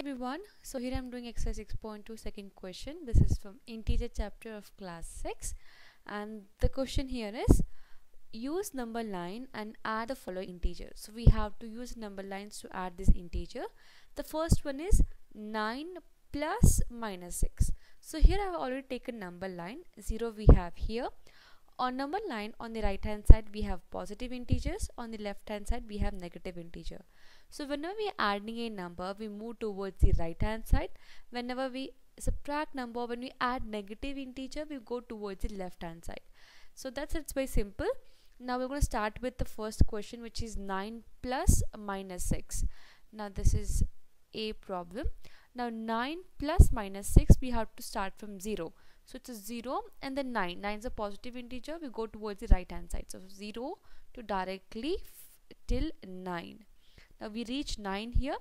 everyone. So here i'm doing exercise 6.2 second question. This is from integer chapter of class 6 and the question here is use number line and add the following integer. So we have to use number lines to add this integer. The first one is 9 plus minus 6 so here i've already taken number line. 0 we have here on number line on the right hand side we have positive integers on the left hand side we have negative integer so whenever we are adding a number, we move towards the right hand side. Whenever we subtract number, when we add negative integer, we go towards the left hand side. So that's it's very simple. Now we're going to start with the first question which is 9 plus minus 6. Now this is a problem. Now 9 plus minus 6 we have to start from 0. So it's a 0 and then 9. 9 is a positive integer. We go towards the right hand side. So 0 to directly till 9 now we reach 9 here.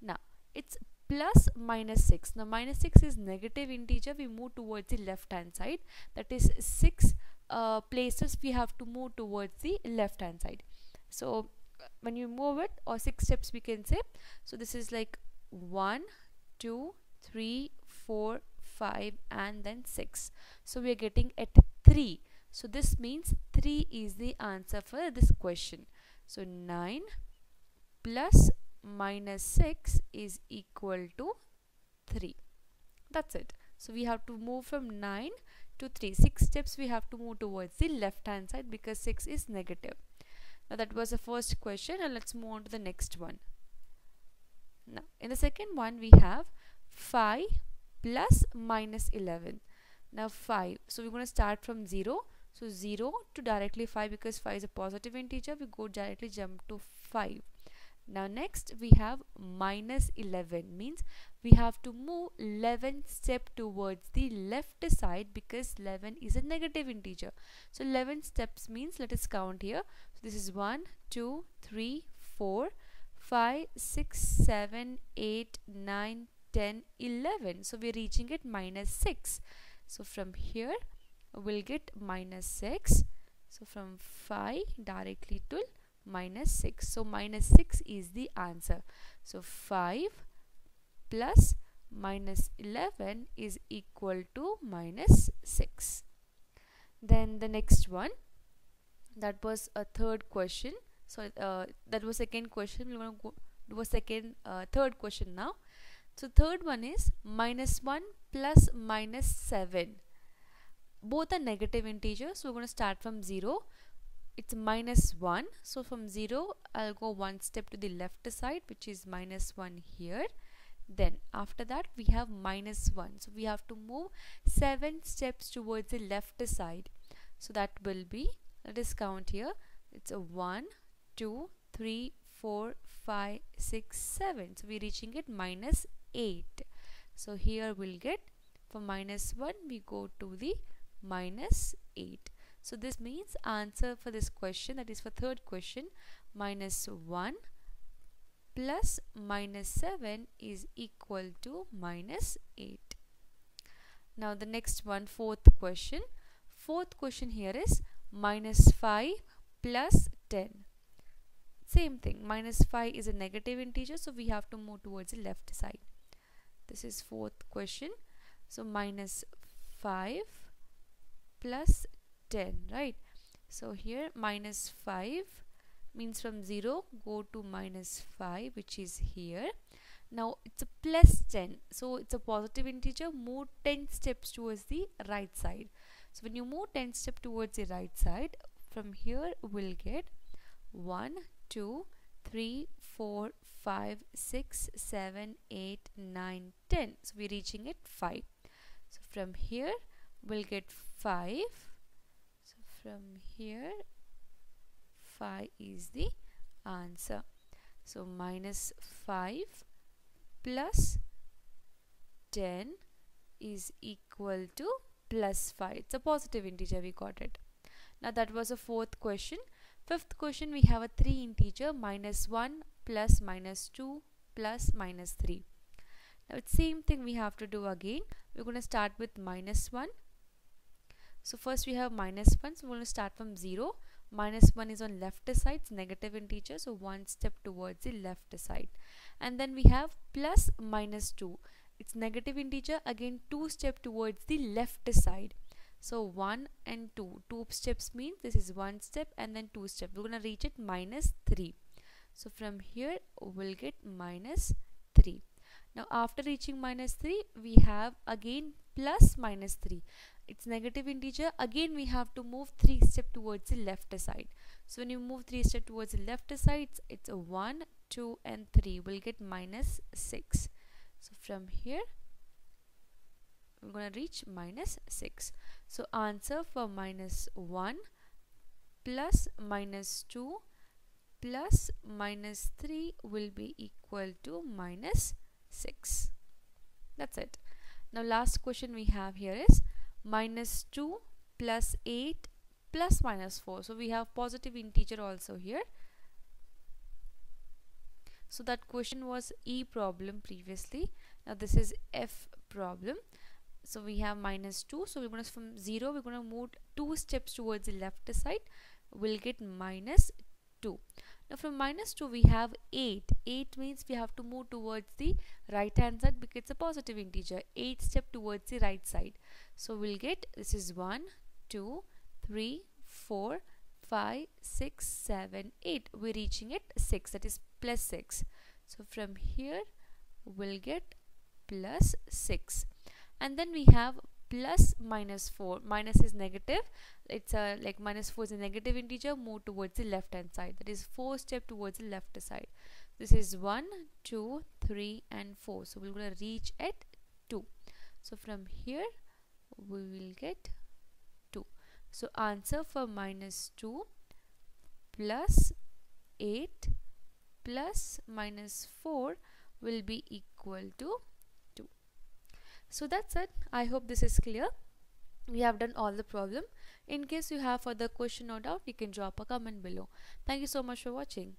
Now it's plus minus 6 now minus 6 is negative integer. We move towards the left hand side. That is 6 uh, places we have to move towards the left hand side. So when you move it or 6 steps we can say. So this is like 1 2 3 4 5 and then 6 so we are getting at 3 so this means 3 is the answer for this question. So 9 plus minus 6 is equal to 3 that's it. So we have to move from 9 to 3 6 steps we have to move towards the left hand side because 6 is negative. Now that was the first question. And let's move on to the next one. Now in the second one we have 5 plus minus 11 now 5 so we're going to start from 0 so 0 to directly 5 because 5 is a positive integer. We go directly jump to 5 now next we have minus 11 means we have to move 11 step towards the left side because 11 is a negative integer. So 11 steps means let us count here. So this is 1 2 3 4 5 6 7 8 9 10 11 so we're reaching it minus 6 so from here we'll get minus 6 so from 5 directly to minus 6 so minus 6 is the answer. So 5 plus minus 11 is equal to minus 6 then the next one. That was a third question. So uh, that was second question. We're going to do a second uh, third question now so third one is minus 1 plus minus 7 both are negative integers. So we're going to start from 0 it's minus 1 so from 0 I'll go one step to the left side which is minus 1 here. Then after that we have minus 1 so we have to move 7 steps towards the left side. So that will be let us count here. It's a 1 2 3 4 5 6 7 so we're reaching it minus 8 so here we'll get for minus 1 we go to the minus 8 so this means answer for this question that is for third question minus 1 plus minus 7 is equal to minus 8. Now the next one fourth question. Fourth question here is minus 5 plus 10. Same thing minus 5 is a negative integer so we have to move towards the left side. This is fourth question. So minus 5 plus 10 right? So here minus 5 means from 0 go to minus 5 which is here. Now it's a plus 10 so it's a positive integer. Move 10 steps towards the right side. So when you move 10 steps towards the right side from here we'll get 1 2 3 4 5 6 7 8 9 10 so we're reaching it 5 so from here we'll get 5 So from here 5 is the answer. So minus 5 plus 10 is equal to plus 5 it's a positive integer we got it. Now that was a fourth question. Fifth question we have a 3 integer minus 1 plus minus 2 plus minus 3 now it's same thing we have to do again. We're going to start with minus 1 so first we have minus 1 so we're going to start from 0 minus 1 is on left side. It's negative integer so one step towards the left side. And then we have plus minus 2 it's negative integer again two step towards the left side. So 1 and 2 two steps means this is one step and then two step we're gonna reach it minus 3 so from here we'll get minus 3 now after reaching minus 3 we have again plus minus 3 it's negative integer. Again we have to move 3 step towards the left side. So when you move 3 step towards the left side it's a 1 2 and 3 we'll get minus 6 so from here we're going to reach minus 6 so answer for minus 1 plus minus 2 plus minus 3 will be equal to minus 6 that's it. Now last question we have here is minus 2 plus 8 plus minus 4 so we have positive integer also here. So that question was E problem previously. Now this is F problem. So we have minus 2 so we're going to from 0 we're going to move two steps towards the left side. We'll get minus 2 now from minus 2 we have 8 8 means we have to move towards the right hand side because it's a positive integer. 8 step towards the right side. So we'll get this is 1 2 3 4 5 6 7 8 we're reaching it 6 that is plus 6 so from here we'll get plus 6 and then we have plus minus 4 minus is negative. It's a like minus 4 is a negative integer. Move towards the left hand side. That is 4 step towards the left side. This is 1 2 3 and 4 so we're going to reach at 2 so from here we will get 2 so answer for minus 2 plus 8 plus minus 4 will be equal to so that's it. I hope this is clear. We have done all the problem. In case you have further question or doubt you can drop a comment below. Thank you so much for watching